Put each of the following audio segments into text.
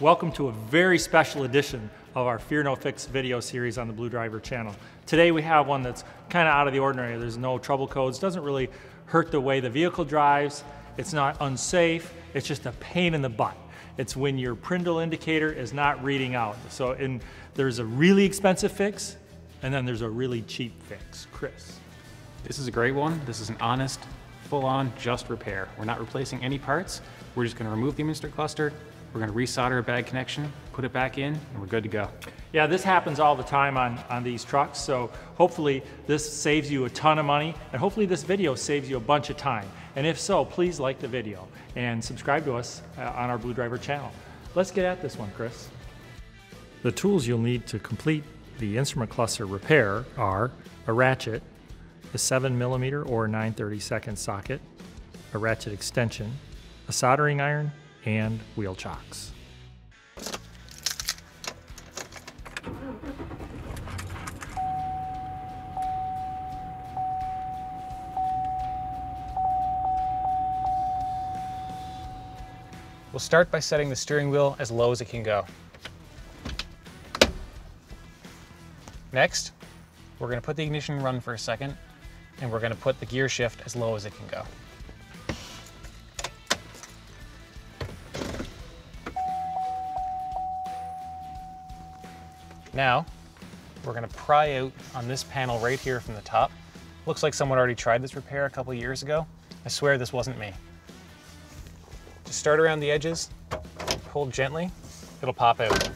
Welcome to a very special edition of our Fear No Fix video series on the Blue Driver channel. Today we have one that's kind of out of the ordinary. There's no trouble codes, doesn't really hurt the way the vehicle drives, it's not unsafe, it's just a pain in the butt. It's when your Prindle indicator is not reading out. So in, there's a really expensive fix, and then there's a really cheap fix. Chris. This is a great one. This is an honest, full-on, just repair. We're not replacing any parts. We're just gonna remove the image cluster, we're gonna resolder a bad connection, put it back in, and we're good to go. Yeah, this happens all the time on, on these trucks, so hopefully this saves you a ton of money, and hopefully this video saves you a bunch of time. And if so, please like the video and subscribe to us uh, on our Blue Driver channel. Let's get at this one, Chris. The tools you'll need to complete the instrument cluster repair are a ratchet, a 7 millimeter or 932nd socket, a ratchet extension, a soldering iron, and wheel chocks. We'll start by setting the steering wheel as low as it can go. Next, we're going to put the ignition run for a second, and we're going to put the gear shift as low as it can go. Now, we're gonna pry out on this panel right here from the top. Looks like someone already tried this repair a couple years ago. I swear this wasn't me. Just start around the edges, pull gently, it'll pop out.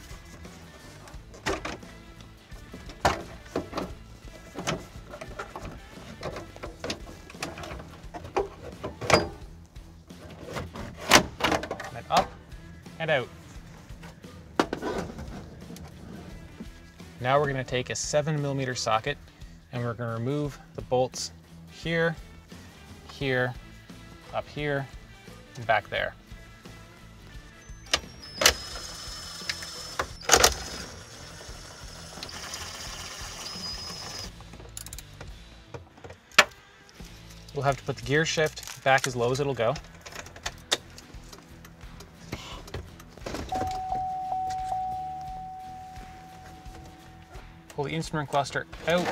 And out. Now we're gonna take a seven millimeter socket and we're gonna remove the bolts here, here, up here, and back there. We'll have to put the gear shift back as low as it'll go. Pull the instrument cluster out,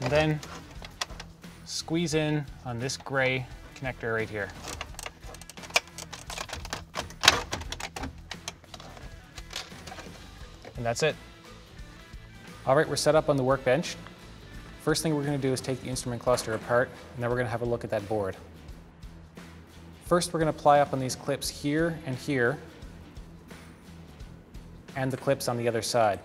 and then squeeze in on this gray connector right here. And that's it. All right, we're set up on the workbench. First thing we're gonna do is take the instrument cluster apart, and then we're gonna have a look at that board. First, we're gonna apply up on these clips here and here and the clips on the other side.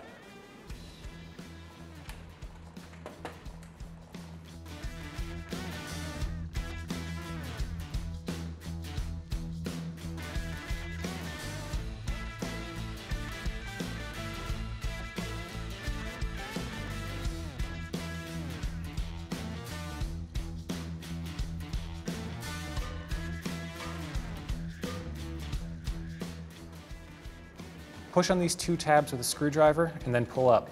Push on these two tabs with a screwdriver and then pull up.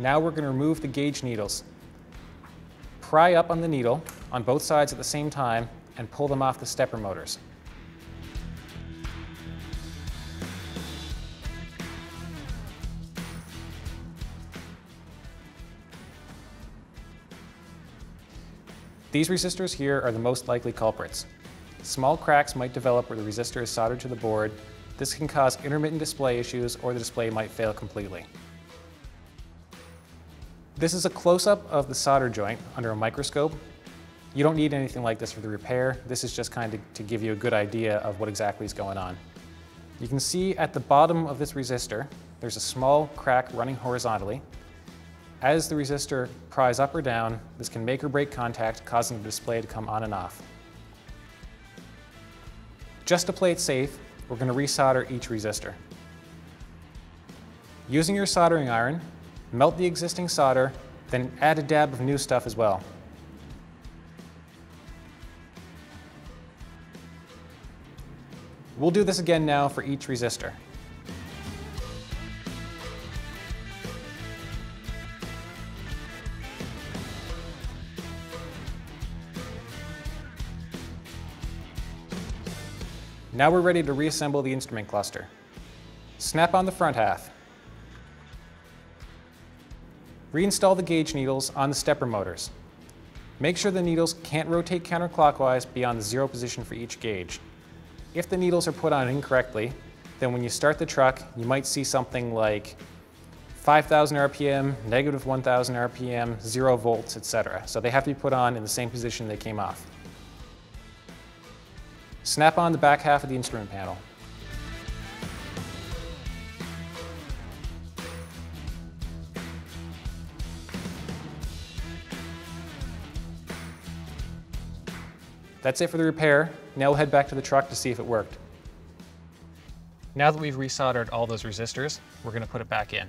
Now we're going to remove the gauge needles. Pry up on the needle on both sides at the same time and pull them off the stepper motors. These resistors here are the most likely culprits. Small cracks might develop where the resistor is soldered to the board. This can cause intermittent display issues or the display might fail completely. This is a close-up of the solder joint under a microscope. You don't need anything like this for the repair. This is just kind of to give you a good idea of what exactly is going on. You can see at the bottom of this resistor, there's a small crack running horizontally. As the resistor pries up or down, this can make or break contact, causing the display to come on and off. Just to play it safe, we're going to resolder each resistor. Using your soldering iron, melt the existing solder, then add a dab of new stuff as well. We'll do this again now for each resistor. Now we're ready to reassemble the instrument cluster. Snap on the front half. Reinstall the gauge needles on the stepper motors. Make sure the needles can't rotate counterclockwise beyond the zero position for each gauge. If the needles are put on incorrectly, then when you start the truck, you might see something like 5,000 RPM, negative 1,000 RPM, zero volts, etc. So they have to be put on in the same position they came off. Snap on the back half of the instrument panel. That's it for the repair. Now we'll head back to the truck to see if it worked. Now that we've resoldered all those resistors, we're going to put it back in.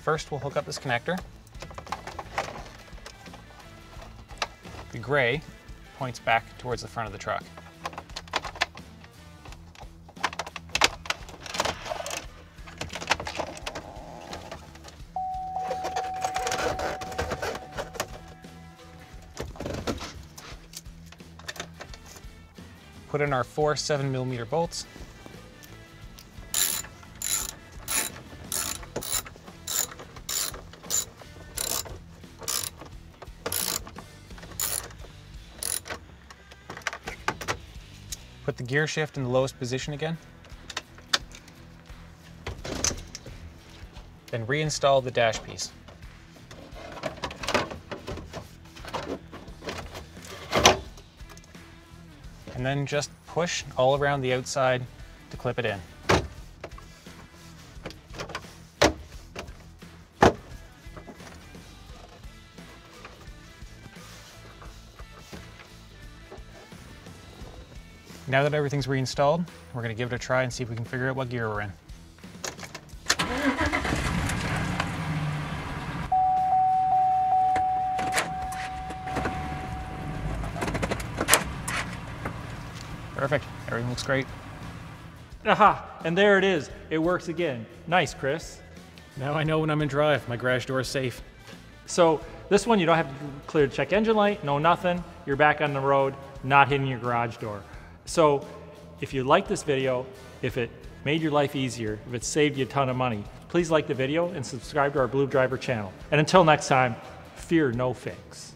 First, we'll hook up this connector. The gray points back towards the front of the truck. Put in our four 7 millimeter bolts. Put the gear shift in the lowest position again. Then reinstall the dash piece. And then just push all around the outside to clip it in. Now that everything's reinstalled, we're going to give it a try and see if we can figure out what gear we're in. Perfect. Everything looks great. Aha, and there it is. It works again. Nice, Chris. Now I know when I'm in drive, my garage door is safe. So this one, you don't have to clear the check engine light, no nothing. You're back on the road, not hitting your garage door. So if you like this video, if it made your life easier, if it saved you a ton of money, please like the video and subscribe to our Blue Driver channel. And until next time, fear no fix.